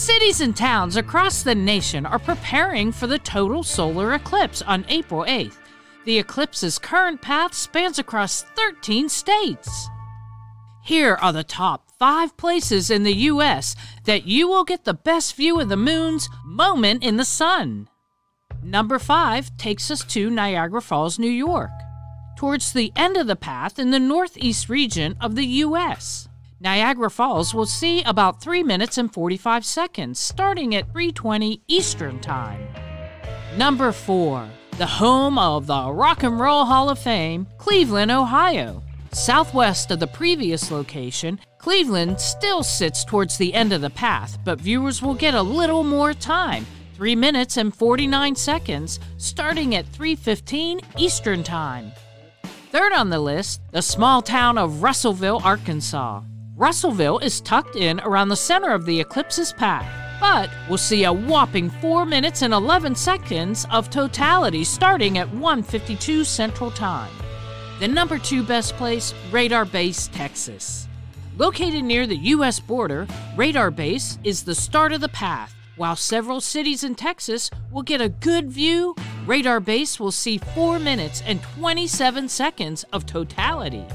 Cities and towns across the nation are preparing for the total solar eclipse on April 8th. The eclipse's current path spans across 13 states. Here are the top five places in the U.S. that you will get the best view of the moon's moment in the sun. Number five takes us to Niagara Falls, New York, towards the end of the path in the northeast region of the U.S. Niagara Falls will see about 3 minutes and 45 seconds, starting at 3:20 Eastern Time. Number 4, the home of the Rock and Roll Hall of Fame, Cleveland, Ohio. Southwest of the previous location, Cleveland still sits towards the end of the path, but viewers will get a little more time 3 minutes and 49 seconds, starting at 3:15 Eastern Time. Third on the list, the small town of Russellville, Arkansas. Russellville is tucked in around the center of the eclipse's path, but we'll see a whopping 4 minutes and 11 seconds of totality starting at 1:52 Central Time. The number 2 best place, Radar Base, Texas. Located near the US border, Radar Base is the start of the path while several cities in Texas will get a good view, Radar Base will see 4 minutes and 27 seconds of totality.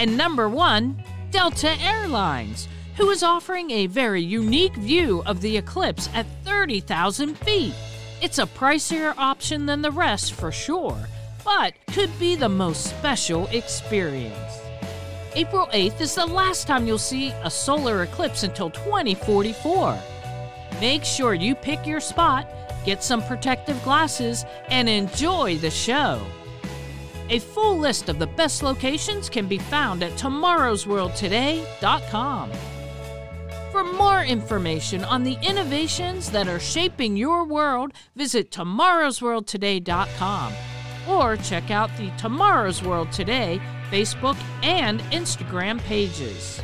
And number 1, Delta Airlines, who is offering a very unique view of the eclipse at 30,000 feet. It's a pricier option than the rest for sure, but could be the most special experience. April 8th is the last time you'll see a solar eclipse until 2044. Make sure you pick your spot, get some protective glasses, and enjoy the show. A full list of the best locations can be found at tomorrowsworldtoday.com. For more information on the innovations that are shaping your world, visit tomorrowsworldtoday.com or check out the Tomorrow's World Today Facebook and Instagram pages.